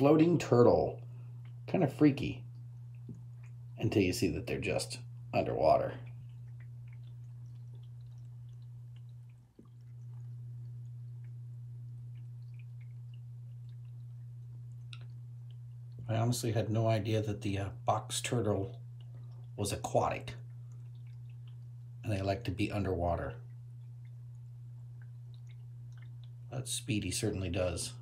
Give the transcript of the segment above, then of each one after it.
floating turtle. Kind of freaky until you see that they're just underwater. I honestly had no idea that the uh, box turtle was aquatic and they like to be underwater. That Speedy certainly does.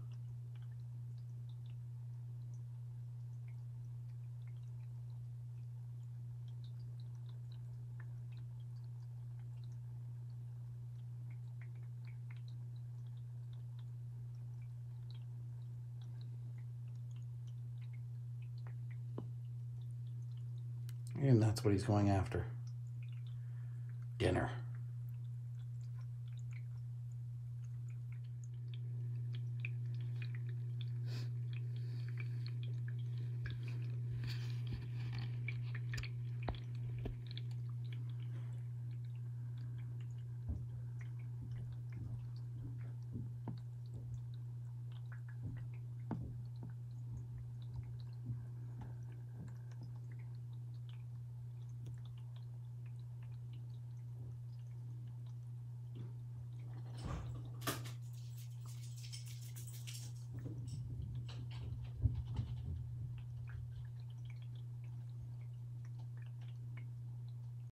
And that's what he's going after. Dinner.